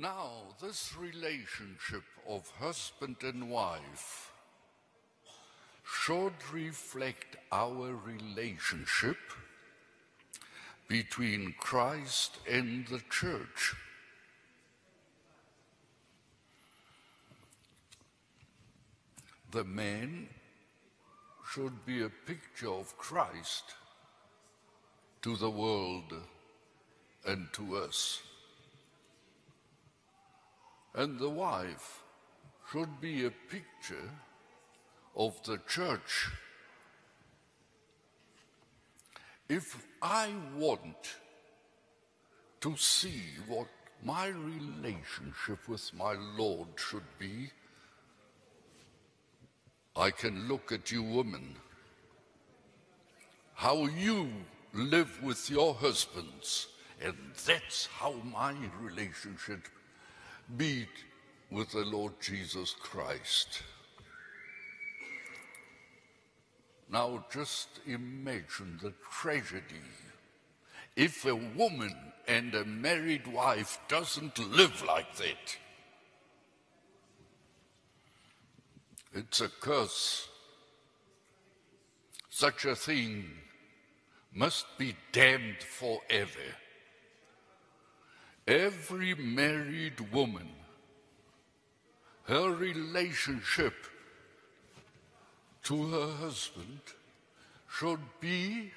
Now, this relationship of husband and wife should reflect our relationship between Christ and the church. The man should be a picture of Christ to the world and to us. And the wife should be a picture of the church. If I want to see what my relationship with my Lord should be, I can look at you women, how you live with your husbands, and that's how my relationship be with the Lord Jesus Christ. Now just imagine the tragedy if a woman and a married wife doesn't live like that. It's a curse. Such a thing must be damned forever. Every married woman, her relationship to her husband should be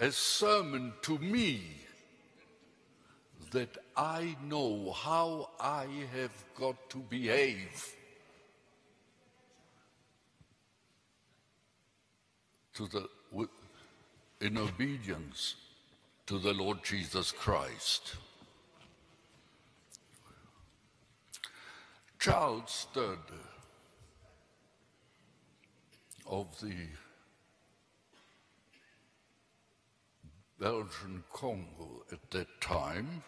a sermon to me that I know how I have got to behave to the, in obedience to the Lord Jesus Christ. Charles Studd of the Belgian Congo at that time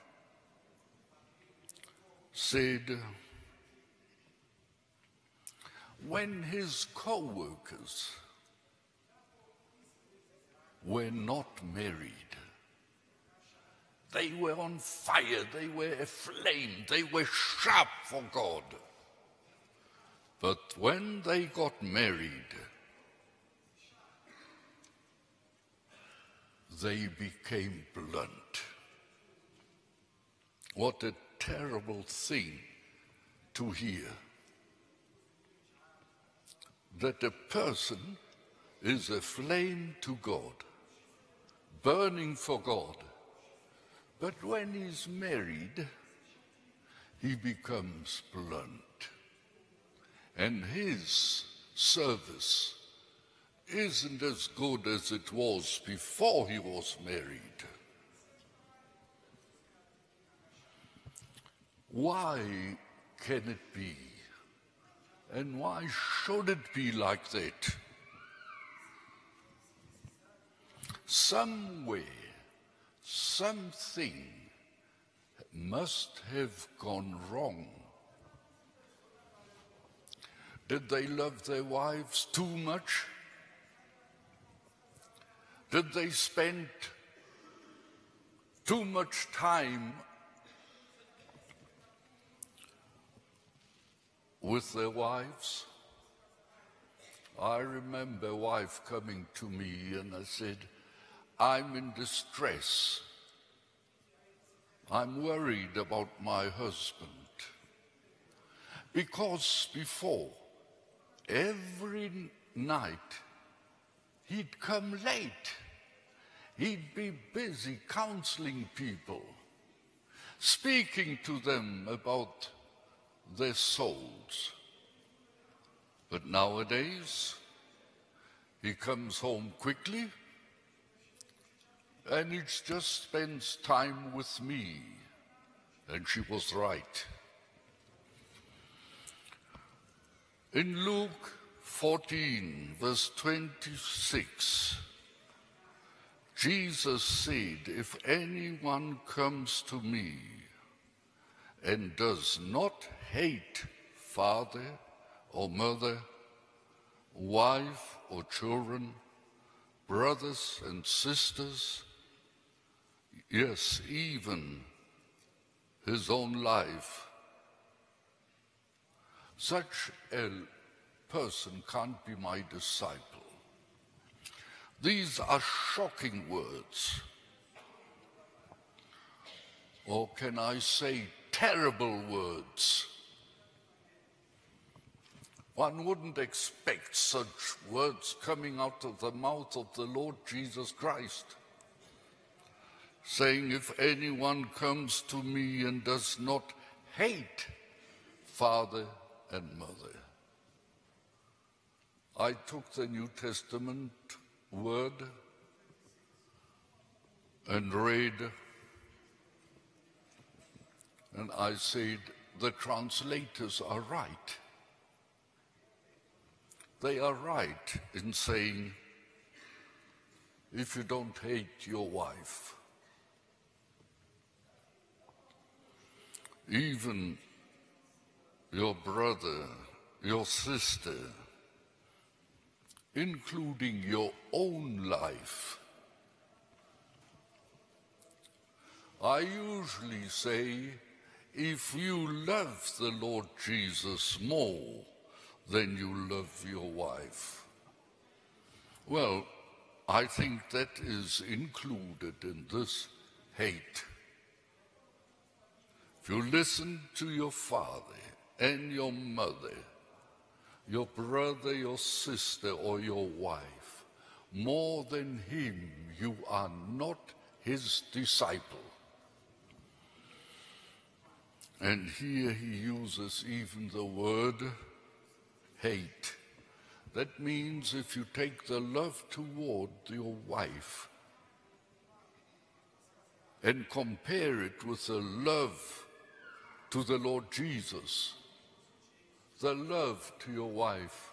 said when his co workers were not married, they were on fire, they were aflame, they were sharp for God. But when they got married, they became blunt. What a terrible thing to hear. That a person is a flame to God, burning for God. But when he's married, he becomes blunt. And his service isn't as good as it was before he was married. Why can it be? And why should it be like that? Somewhere, something must have gone wrong. Did they love their wives too much? Did they spend too much time with their wives? I remember a wife coming to me and I said, I'm in distress. I'm worried about my husband. Because before, every night, he'd come late. He'd be busy counseling people, speaking to them about their souls. But nowadays, he comes home quickly and it just spends time with me. And she was right. In Luke 14, verse 26, Jesus said, If anyone comes to me and does not hate father or mother, wife or children, brothers and sisters, yes, even his own life. Such a person can't be my disciple. These are shocking words. Or can I say terrible words? One wouldn't expect such words coming out of the mouth of the Lord Jesus Christ, saying, If anyone comes to me and does not hate father and mother. I took the New Testament word and read, and I said, the translators are right. They are right in saying, if you don't hate your wife, even your brother, your sister, including your own life. I usually say, if you love the Lord Jesus more than you love your wife, well, I think that is included in this hate. You listen to your father and your mother, your brother, your sister, or your wife, more than him, you are not his disciple. And here he uses even the word hate. That means if you take the love toward your wife and compare it with the love to the Lord Jesus, the love to your wife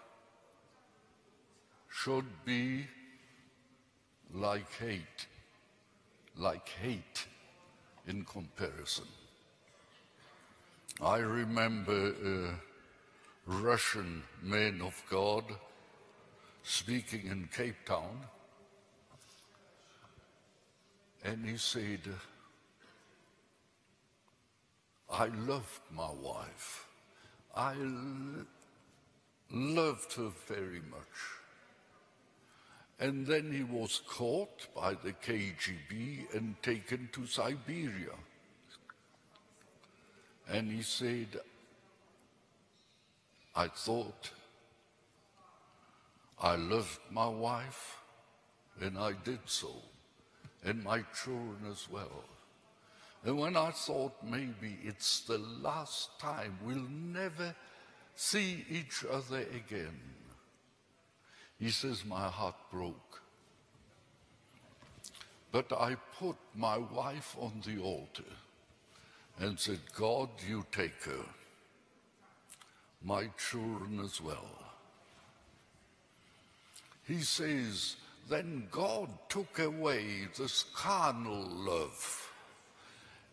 should be like hate, like hate in comparison. I remember a Russian man of God speaking in Cape Town, and he said, I loved my wife. I loved her very much. And then he was caught by the KGB and taken to Siberia. And he said, I thought I loved my wife, and I did so, and my children as well. And when I thought maybe it's the last time we'll never see each other again, he says, my heart broke. But I put my wife on the altar and said, God, you take her, my children as well. He says, then God took away this carnal love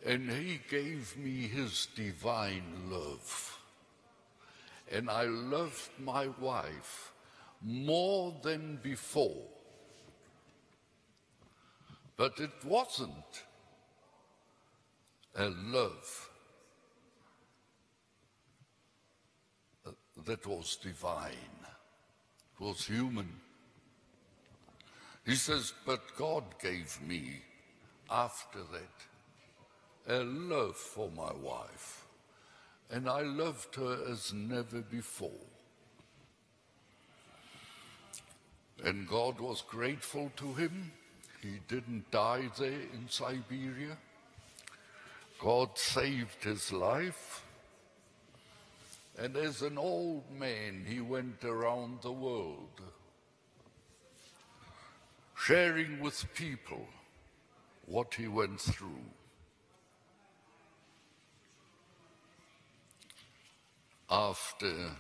and he gave me his divine love. And I loved my wife more than before. But it wasn't a love that was divine, it was human. He says, but God gave me after that a love for my wife, and I loved her as never before. And God was grateful to him. He didn't die there in Siberia. God saved his life. And as an old man, he went around the world, sharing with people what he went through. After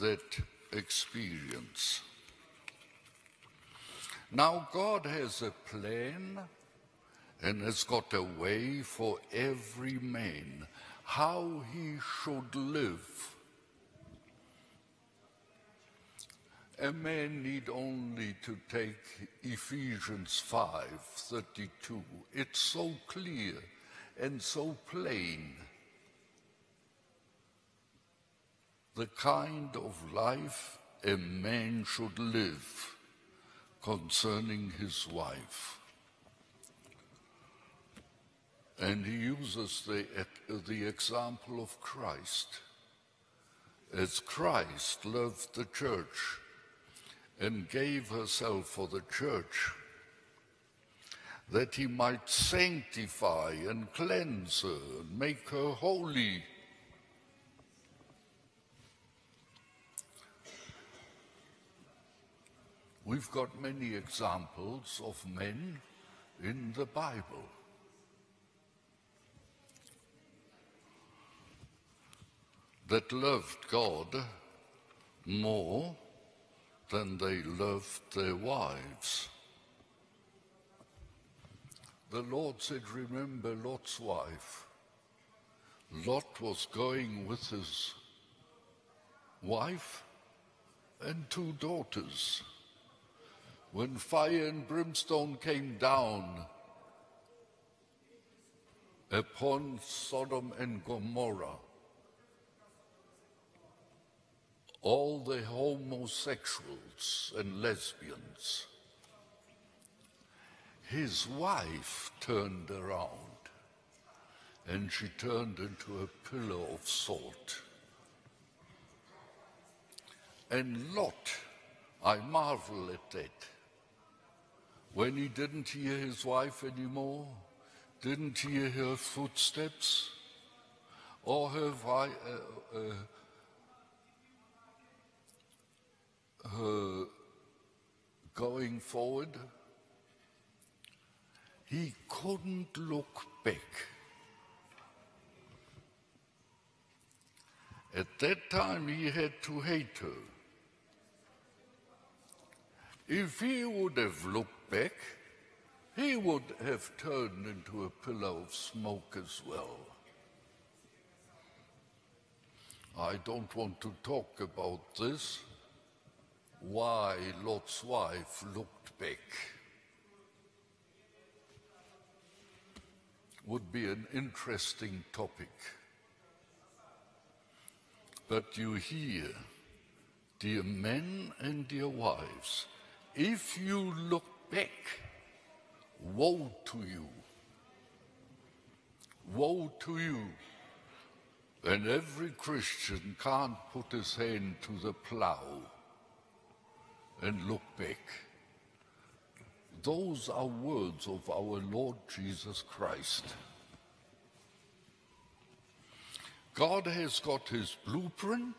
that experience. Now, God has a plan and has got a way for every man how he should live. A man need only to take Ephesians 5:32. It's so clear and so plain the kind of life a man should live concerning his wife. And he uses the, the example of Christ. As Christ loved the church and gave herself for the church, that he might sanctify and cleanse her and make her holy. We've got many examples of men in the Bible. that loved God more than they loved their wives. The Lord said, Remember Lot's wife. Lot was going with his wife and two daughters. When fire and brimstone came down upon Sodom and Gomorrah, all the homosexuals and lesbians. His wife turned around and she turned into a pillar of salt. And Lot, I marvel at that. When he didn't hear his wife anymore, didn't hear her footsteps or her uh, uh, her going forward, he couldn't look back. At that time, he had to hate her. If he would have looked back, he would have turned into a pillar of smoke as well. I don't want to talk about this why Lot's wife looked back would be an interesting topic. But you hear, dear men and dear wives, if you look back, woe to you. Woe to you. And every Christian can't put his hand to the plow and look back. Those are words of our Lord Jesus Christ. God has got his blueprint,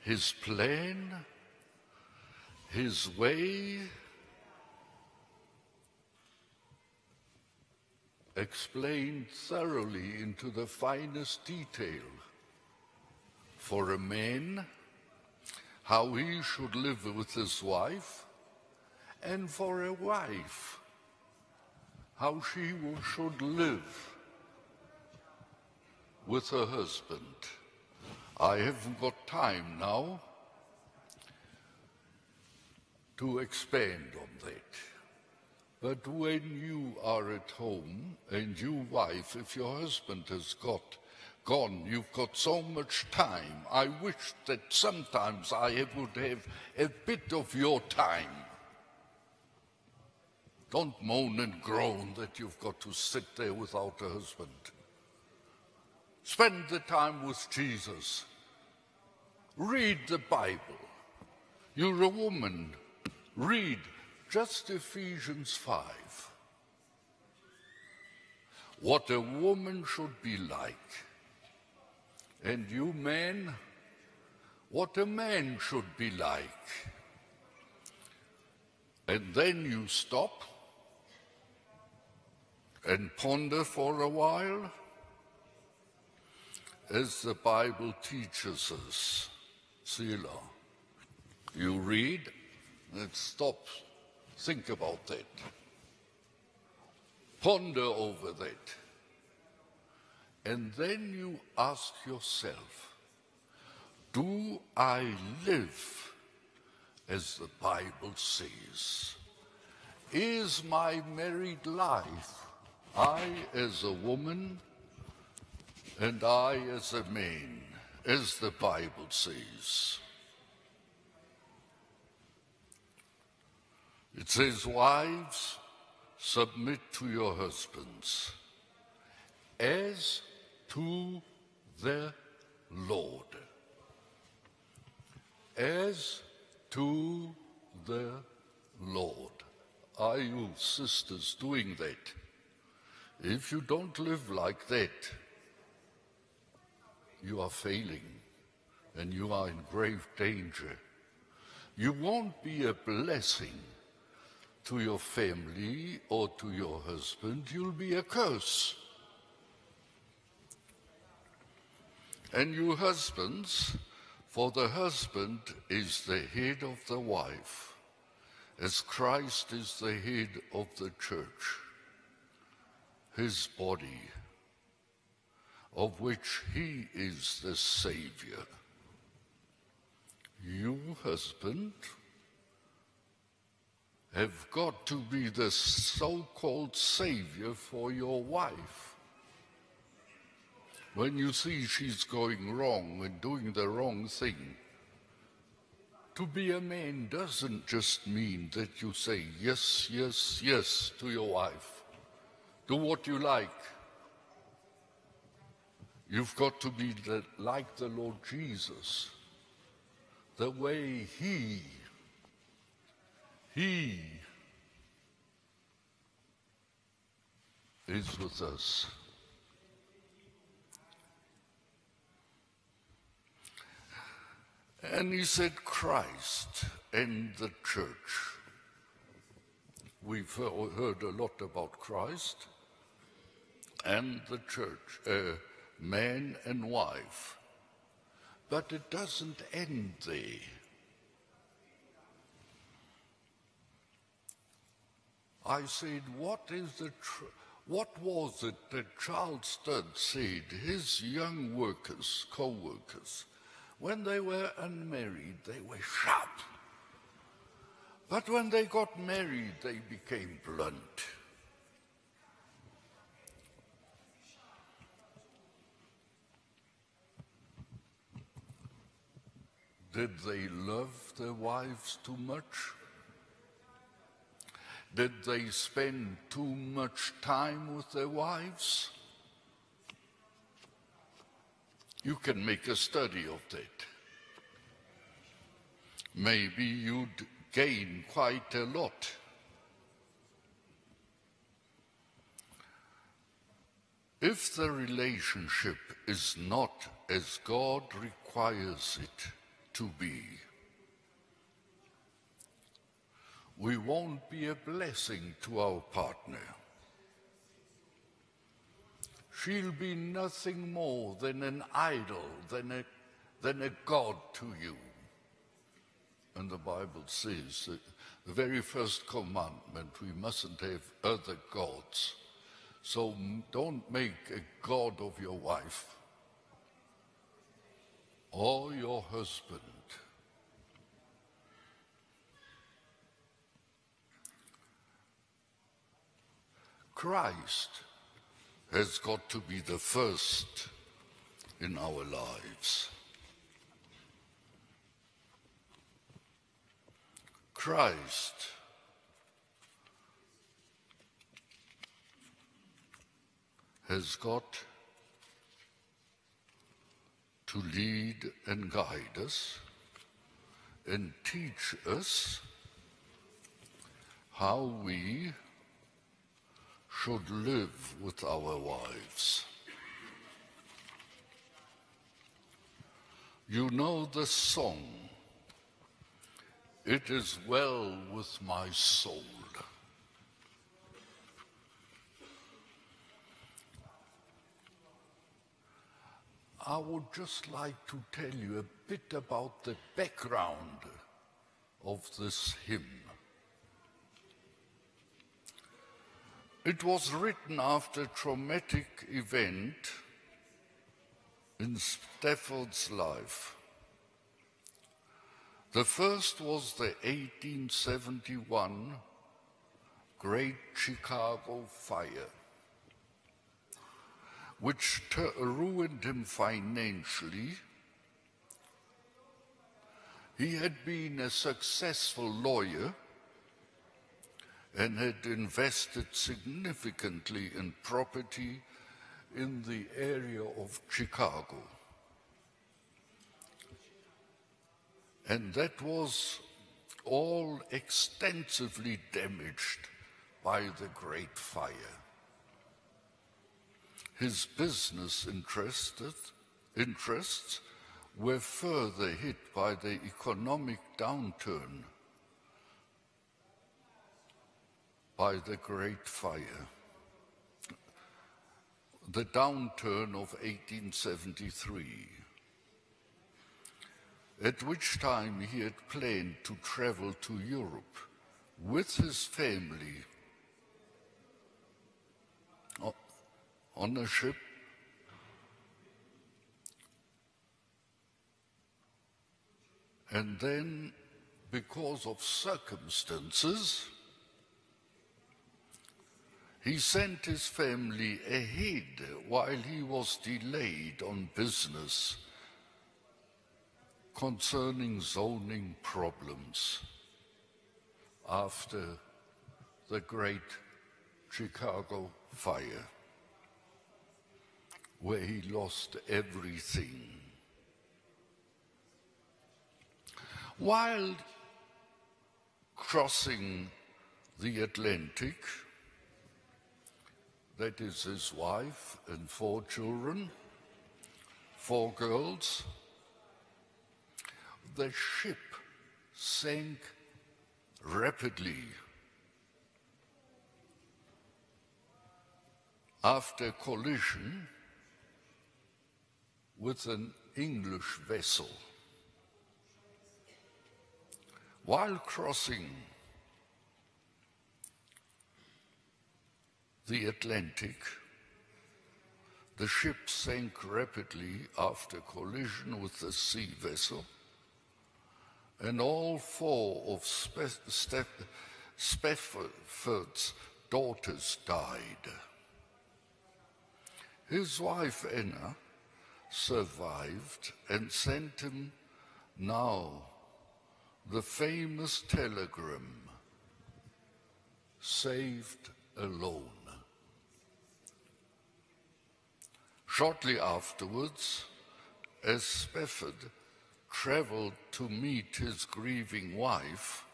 his plan, his way explained thoroughly into the finest detail for a man how he should live with his wife, and for a wife, how she should live with her husband. I haven't got time now to expand on that. But when you are at home and you, wife, if your husband has got gone. You've got so much time. I wish that sometimes I would have a bit of your time. Don't moan and groan that you've got to sit there without a husband. Spend the time with Jesus. Read the Bible. You're a woman. Read just Ephesians 5. What a woman should be like and you men, what a man should be like. And then you stop and ponder for a while, as the Bible teaches us. Selah. You read and stop, think about that, ponder over that. And then you ask yourself, do I live as the Bible says? Is my married life, I as a woman and I as a man, as the Bible says. It says, Wives, submit to your husbands as to the Lord. As to the Lord. Are you, sisters, doing that? If you don't live like that, you are failing and you are in grave danger. You won't be a blessing to your family or to your husband, you'll be a curse. And you husbands, for the husband is the head of the wife, as Christ is the head of the church, his body, of which he is the Savior. You, husband, have got to be the so called Savior for your wife. When you see she's going wrong and doing the wrong thing, to be a man doesn't just mean that you say yes, yes, yes to your wife. Do what you like. You've got to be like the Lord Jesus, the way He he is with us. And he said, Christ and the church. We've heard a lot about Christ and the church, uh, man and wife. But it doesn't end there. I said, what is the what was it that Charles Studd said his young workers, co-workers, when they were unmarried, they were sharp. But when they got married, they became blunt. Did they love their wives too much? Did they spend too much time with their wives? You can make a study of that. Maybe you'd gain quite a lot. If the relationship is not as God requires it to be, we won't be a blessing to our partner. She'll be nothing more than an idol, than a, than a God to you. And the Bible says that the very first commandment, we mustn't have other gods. So don't make a God of your wife or your husband. Christ has got to be the first in our lives. Christ has got to lead and guide us and teach us how we should live with our wives. You know the song, It is Well with My Soul. I would just like to tell you a bit about the background of this hymn. It was written after a traumatic event in Spafford's life. The first was the 1871 Great Chicago Fire, which ruined him financially He had been a successful lawyer and had invested significantly in property in the area of Chicago. And that was all extensively damaged by the Great Fire. His business interests were further hit by the economic downturn by the Great Fire, the downturn of 1873, at which time he had planned to travel to Europe with his family on a ship and then because of circumstances he sent his family ahead while he was delayed on business concerning zoning problems after the great Chicago fire, where he lost everything. While crossing the Atlantic, that is his wife and four children, four girls. The ship sank rapidly. After collision with an English vessel. While crossing the Atlantic, the ship sank rapidly after collision with the sea vessel, and all four of Spafford's daughters died. His wife Anna survived and sent him now the famous telegram saved alone. Shortly afterwards, as Spafford traveled to meet his grieving wife,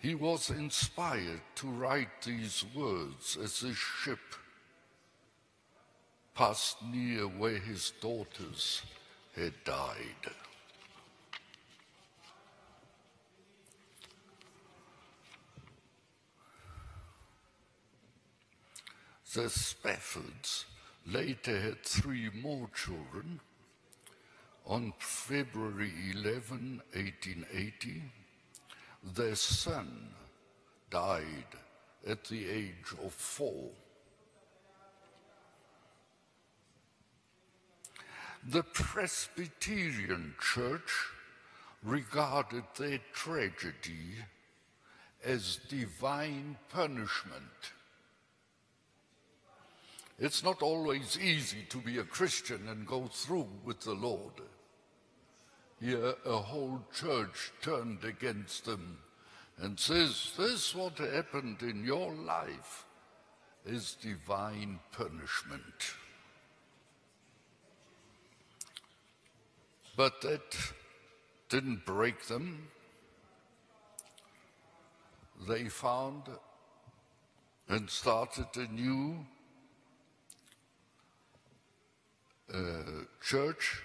he was inspired to write these words as his ship passed near where his daughters had died. The Spaffords later had three more children. On February 11, 1880, their son died at the age of four. The Presbyterian Church regarded their tragedy as divine punishment it's not always easy to be a Christian and go through with the Lord. Here, a whole church turned against them and says, This, what happened in your life, is divine punishment. But that didn't break them. They found and started a new uh, Uh, church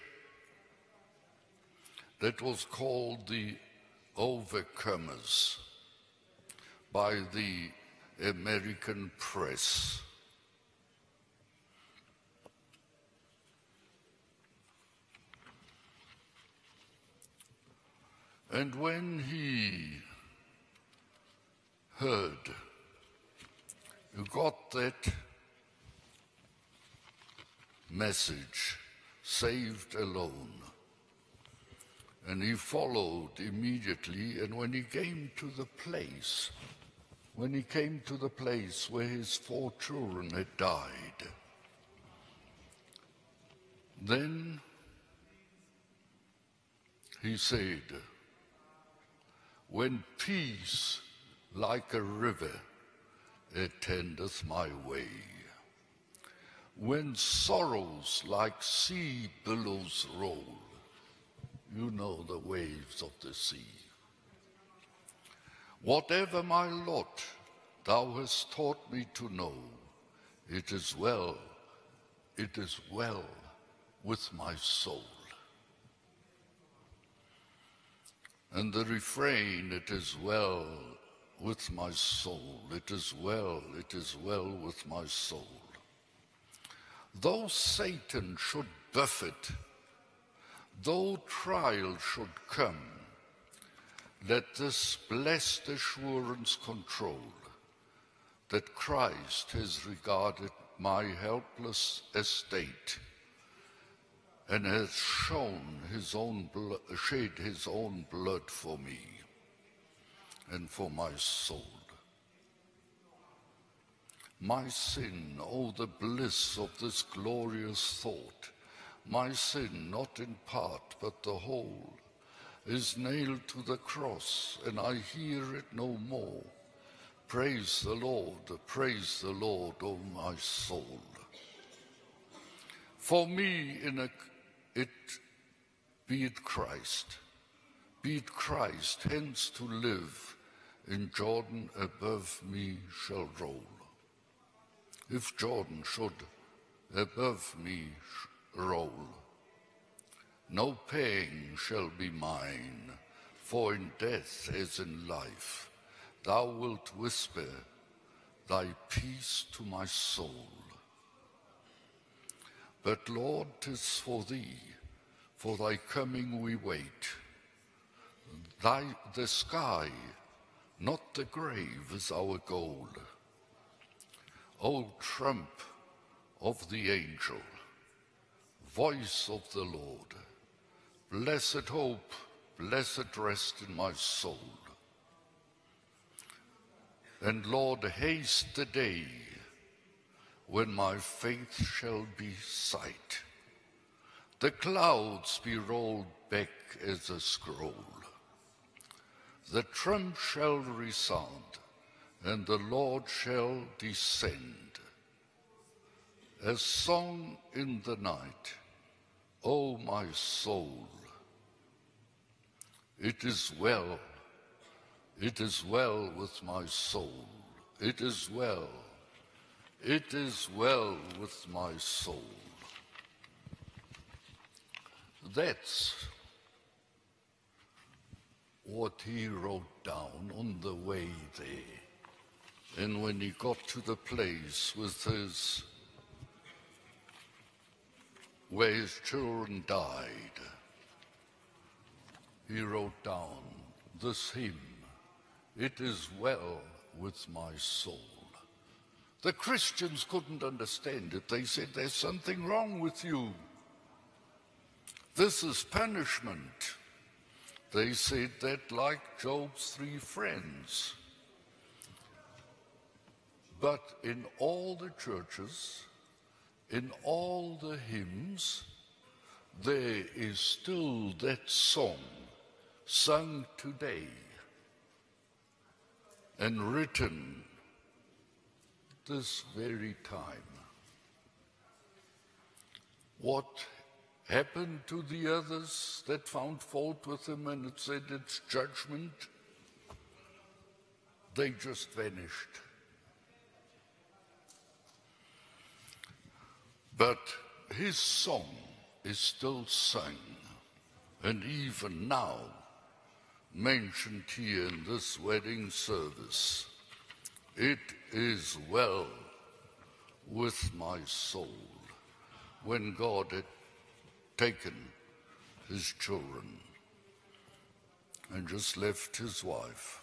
that was called the Overcomers by the American press. And when he heard, you got that message, saved alone. And he followed immediately, and when he came to the place, when he came to the place where his four children had died, then he said, When peace like a river attendeth my way, when sorrows like sea billows roll, you know the waves of the sea. Whatever my lot thou hast taught me to know, it is well, it is well with my soul. And the refrain, it is well with my soul, it is well, it is well with my soul. Though Satan should buffet, though trial should come, let this blessed assurance control that Christ has regarded my helpless estate and has shown his own shed his own blood for me and for my soul. My sin, oh, the bliss of this glorious thought, my sin, not in part, but the whole, is nailed to the cross, and I hear it no more. Praise the Lord, praise the Lord, O my soul. For me, in a, it be it Christ, be it Christ, hence to live in Jordan above me shall roll. If Jordan should above me roll, no pain shall be mine, for in death as in life, thou wilt whisper thy peace to my soul. But Lord, 'tis for thee, for thy coming we wait. Thy, the sky, not the grave, is our goal. O trump of the angel, voice of the Lord, blessed hope, blessed rest in my soul. And Lord, haste the day when my faith shall be sight. The clouds be rolled back as a scroll. The trump shall resound, and the Lord shall descend. A song in the night, O my soul. It is well, it is well with my soul. It is well, it is well with my soul. That's what he wrote down on the way there. And when he got to the place with his where his children died, he wrote down this hymn, It is well with my soul. The Christians couldn't understand it. They said, There's something wrong with you. This is punishment. They said that like Job's three friends. But in all the churches, in all the hymns, there is still that song sung today and written this very time. What happened to the others that found fault with him and it said it's judgment? They just vanished. But his song is still sung, and even now mentioned here in this wedding service. It is well with my soul when God had taken his children and just left his wife.